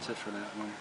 that's it for that one.